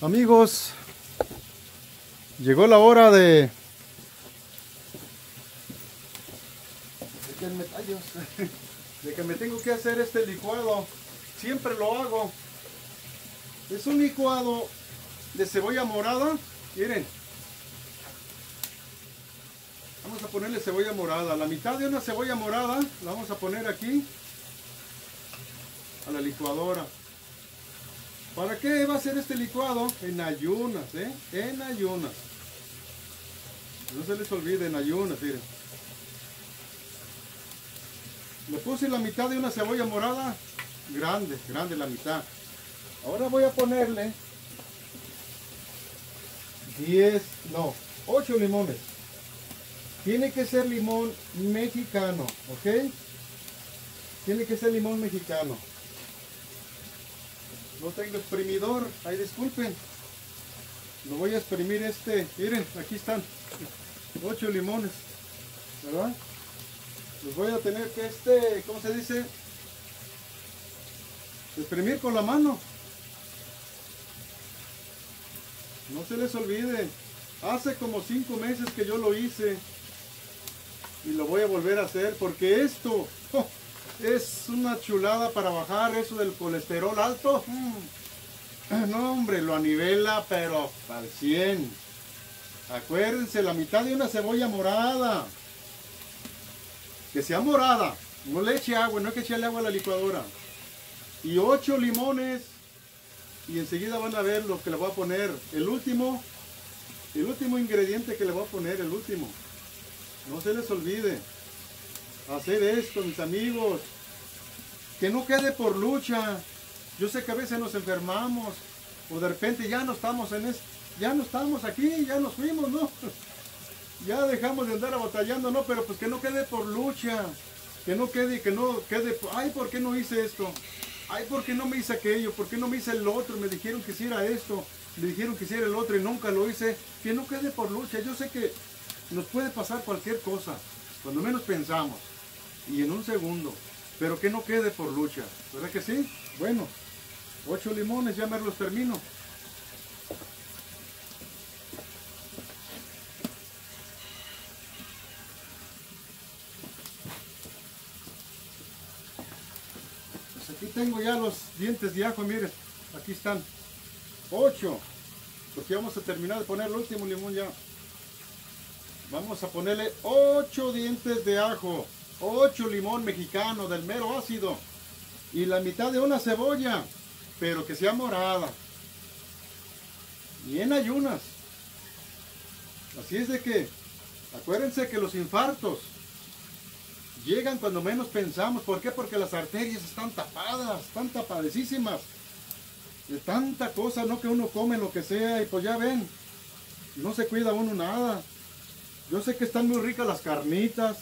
Amigos, llegó la hora de... de me, de que me tengo que hacer este licuado. Siempre lo hago. Es un licuado de cebolla morada. Miren. Vamos a ponerle cebolla morada. La mitad de una cebolla morada la vamos a poner aquí a la licuadora. ¿Para qué va a ser este licuado? En ayunas, ¿eh? En ayunas. No se les olvide, en ayunas, miren. Le puse la mitad de una cebolla morada. Grande, grande la mitad. Ahora voy a ponerle 10, no, 8 limones. Tiene que ser limón mexicano, ¿ok? Tiene que ser limón mexicano. No tengo exprimidor, ahí disculpen. Lo voy a exprimir este, miren, aquí están, 8 limones, ¿verdad? Los voy a tener que este, ¿cómo se dice? Exprimir con la mano. No se les olvide, hace como 5 meses que yo lo hice y lo voy a volver a hacer porque esto es una chulada para bajar eso del colesterol alto. Mm. No, hombre, lo anivela, pero al 100. Acuérdense, la mitad de una cebolla morada. Que sea morada. No le eche agua, no hay que echarle agua a la licuadora. Y 8 limones. Y enseguida van a ver lo que le voy a poner. El último, el último ingrediente que le voy a poner, el último. No se les olvide hacer esto, mis amigos. Que no quede por lucha. Yo sé que a veces nos enfermamos o de repente ya no estamos en es, ya no estamos aquí, ya nos fuimos, ¿no? Ya dejamos de andar batallando, ¿no? Pero pues que no quede por lucha. Que no quede, que no quede, ay, ¿por qué no hice esto? Ay, ¿por qué no me hice aquello? ¿Por qué no me hice el otro? Me dijeron que hiciera esto, me dijeron que hiciera el otro y nunca lo hice. Que no quede por lucha. Yo sé que nos puede pasar cualquier cosa, cuando menos pensamos, y en un segundo, pero que no quede por lucha, ¿verdad que sí? Bueno, ocho limones, ya me los termino. Pues aquí tengo ya los dientes de ajo, miren, aquí están, ocho, porque vamos a terminar de poner el último limón ya. Vamos a ponerle 8 dientes de ajo, 8 limón mexicano del mero ácido y la mitad de una cebolla, pero que sea morada. Y en ayunas. Así es de que, acuérdense que los infartos llegan cuando menos pensamos. ¿Por qué? Porque las arterias están tapadas, están tapadísimas. De tanta cosa, no que uno come lo que sea y pues ya ven, no se cuida uno nada. Yo sé que están muy ricas las carnitas,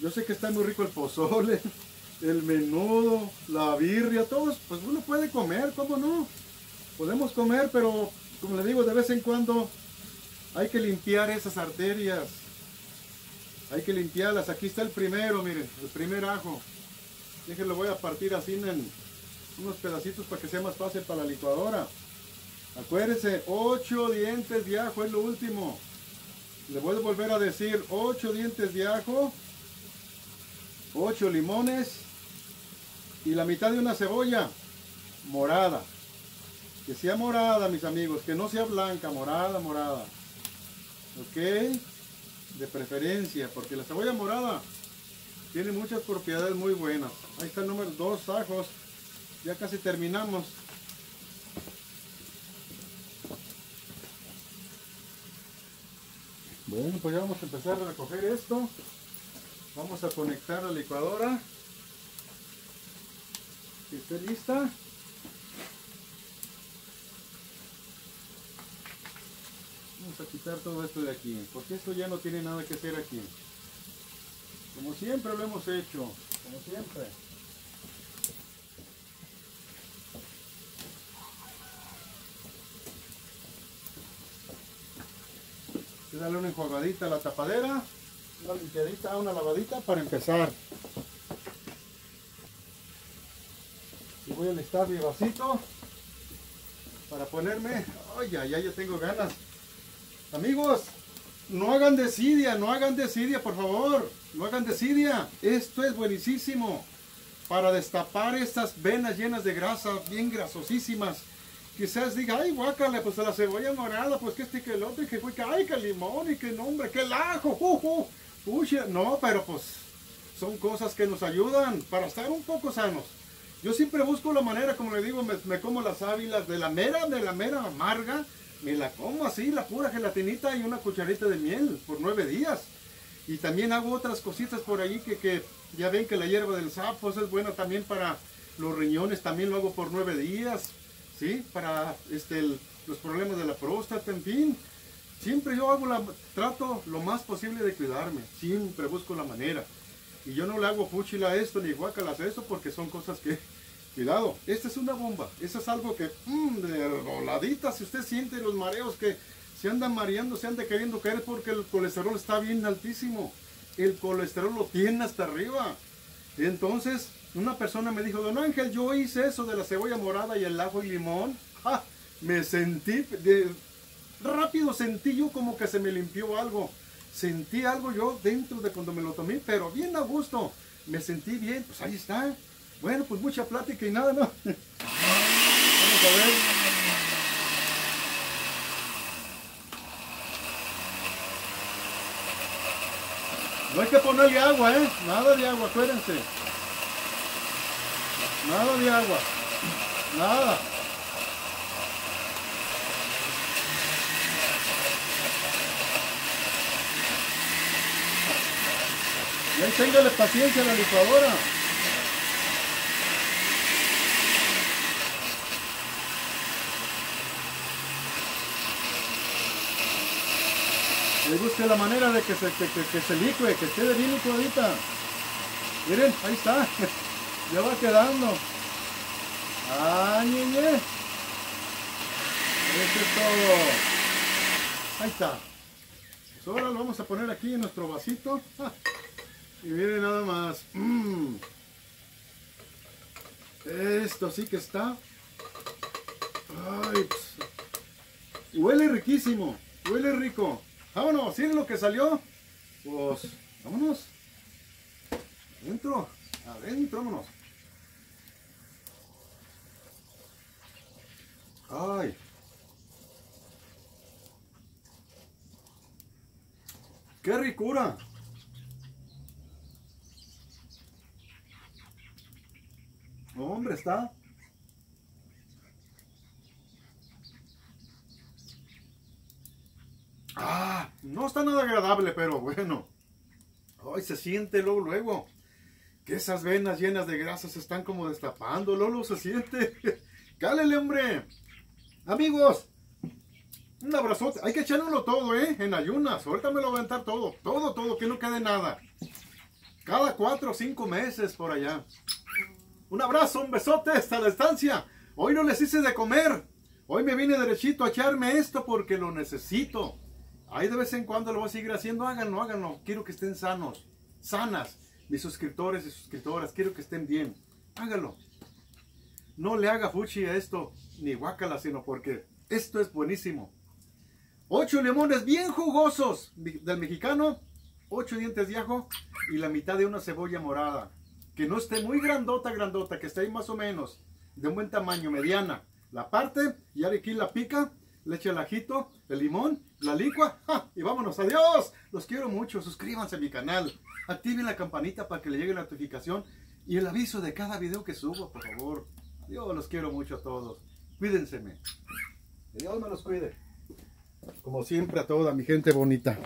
yo sé que está muy rico el pozole, el menudo, la birria, todos, pues uno puede comer, ¿cómo no? Podemos comer, pero como le digo, de vez en cuando hay que limpiar esas arterias. Hay que limpiarlas. Aquí está el primero, miren, el primer ajo. Déjenlo, voy a partir así en unos pedacitos para que sea más fácil para la licuadora. Acuérdense, 8 dientes de ajo es lo último. Le voy a volver a decir 8 dientes de ajo, 8 limones y la mitad de una cebolla morada. Que sea morada, mis amigos, que no sea blanca, morada, morada. ¿Ok? De preferencia, porque la cebolla morada tiene muchas propiedades muy buenas. Ahí está el número 2 ajos. Ya casi terminamos. Bueno, pues ya vamos a empezar a recoger esto. Vamos a conectar la licuadora. Que esté lista. Vamos a quitar todo esto de aquí, porque esto ya no tiene nada que hacer aquí. Como siempre lo hemos hecho, como siempre. darle una enjuagadita a la tapadera, una limpiadita, una lavadita para empezar. Y voy a listar mi vasito. para ponerme. Ay, ya, ya, yo tengo ganas. Amigos, no hagan desidia, no hagan desidia, por favor. No hagan desidia. Esto es buenísimo. Para destapar estas venas llenas de grasa, bien grasosísimas. Quizás diga, ay, guácale, pues a la cebolla morada, pues que este que el otro, y que fue que, ay, que limón, y que nombre, que el ajo, no, pero pues son cosas que nos ayudan para estar un poco sanos. Yo siempre busco la manera, como le digo, me, como las ávilas de la mera, de la mera amarga, me la como así, la pura gelatinita y una cucharita de miel por nueve días. Y también hago otras cositas por ahí que, que ya ven que la hierba del sapo es buena también para los riñones, también lo hago por nueve días. ¿sí? Para este, los problemas de la próstata, en fin. Siempre yo hago la, trato lo más posible de cuidarme, siempre busco la manera. Y yo no le hago fuchila a esto ni guacalas a esto porque son cosas que, cuidado, esta es una bomba, eso es algo que, mmm, de roladita, si usted siente los mareos que se andan mareando, se anda queriendo caer porque el colesterol está bien altísimo. El colesterol lo tiene hasta arriba. Entonces, una persona me dijo, don Ángel, yo hice eso de la cebolla morada y el ajo y limón. Me sentí, de, rápido sentí yo como que se me limpió algo. Sentí algo yo dentro de cuando me lo tomé, pero bien a gusto. Me sentí bien, pues ahí está. Bueno, pues mucha plática y nada, ¿no? Vamos a ver. No hay que ponerle agua, ¿eh? Nada de agua, acuérdense. Nada de agua. Nada. Téngale paciencia a la licuadora. Le busque la manera de que se, que, que, se licue, que quede bien licuadita. Miren, ahí está. Ya va quedando. ¡Ay, ñe, Eso es todo. Ahí está. Pues ahora lo vamos a poner aquí en nuestro vasito. Y miren nada más. Mm. Esto sí que está. Ay, pues. Huele riquísimo. Huele rico. Vámonos. ¿Sí lo que salió? Pues, vámonos. Adentro. Adentro, vámonos. Ay. ¡Qué ricura! Hombre, está. Ah, no está nada agradable, pero bueno. Ay, se siente luego, luego. Que esas venas llenas de grasa se están como destapando. Lolo se siente. ¡Cálele, hombre! Amigos, un abrazote. Hay que echárnoslo todo, ¿eh? En ayunas. Ahorita me lo voy a aventar todo. Todo, todo, que no quede nada. Cada cuatro o cinco meses por allá. Un abrazo, un besote hasta la estancia. Hoy no les hice de comer. Hoy me vine derechito a echarme esto porque lo necesito. Ahí de vez en cuando lo voy a seguir haciendo. Háganlo, háganlo. Quiero que estén sanos, sanas. Mis suscriptores y suscriptoras, quiero que estén bien. Hágalo. No le haga fuchi a esto ni guacala, sino porque esto es buenísimo. Ocho limones bien jugosos del mexicano, ocho dientes de ajo y la mitad de una cebolla morada. Que no esté muy grandota, grandota, que esté ahí más o menos, de un buen tamaño, mediana. La parte y ahora aquí la pica, le echa el ajito, el limón, la licua y vámonos. Adiós. Los quiero mucho. Suscríbanse a mi canal. Activen la campanita para que le llegue la notificación y el aviso de cada video que subo, por favor. Dios los quiero mucho a todos. Cuídense. Que Dios me los cuide. Como siempre a toda mi gente bonita.